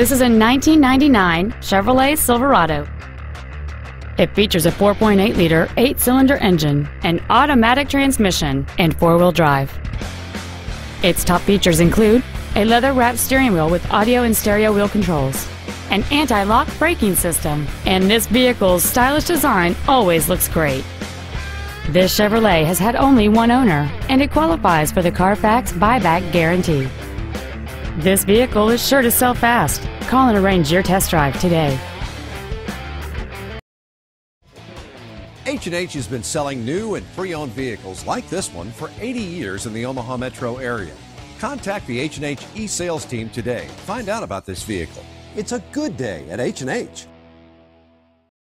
This is a 1999 Chevrolet Silverado. It features a 4.8 liter, 8 cylinder engine, an automatic transmission, and four wheel drive. Its top features include a leather wrapped steering wheel with audio and stereo wheel controls, an anti lock braking system, and this vehicle's stylish design always looks great. This Chevrolet has had only one owner, and it qualifies for the Carfax buyback guarantee. This vehicle is sure to sell fast. Call and arrange your test drive today. H&H has been selling new and pre-owned vehicles like this one for 80 years in the Omaha metro area. Contact the H&H e-sales team today. Find out about this vehicle. It's a good day at H&H.